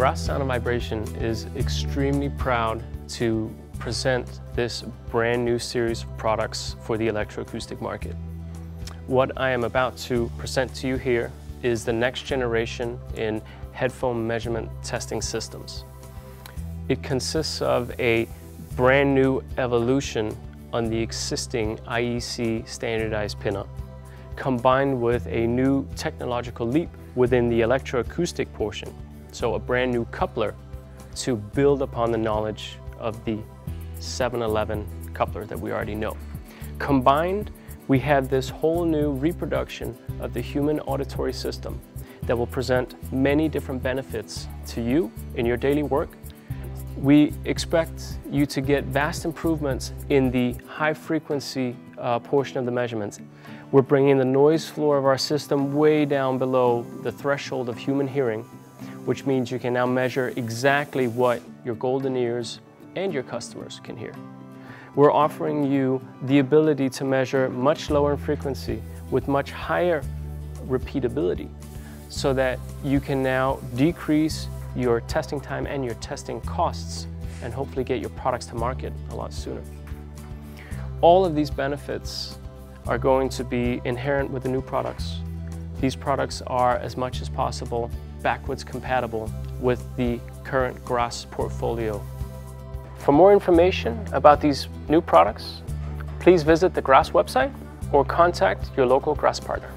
GRAS Sound and Vibration is extremely proud to present this brand new series of products for the electroacoustic market. What I am about to present to you here is the next generation in headphone measurement testing systems. It consists of a brand new evolution on the existing IEC standardized pinna, combined with a new technological leap within the electroacoustic portion, so a brand new coupler to build upon the knowledge of the 711 coupler that we already know. Combined, we have this whole new reproduction of the human auditory system that will present many different benefits to you in your daily work we expect you to get vast improvements in the high frequency uh, portion of the measurements. We're bringing the noise floor of our system way down below the threshold of human hearing, which means you can now measure exactly what your golden ears and your customers can hear. We're offering you the ability to measure much lower frequency with much higher repeatability so that you can now decrease your testing time and your testing costs and hopefully get your products to market a lot sooner. All of these benefits are going to be inherent with the new products. These products are as much as possible backwards compatible with the current GRAS portfolio. For more information about these new products, please visit the GRAS website or contact your local GRAS partner.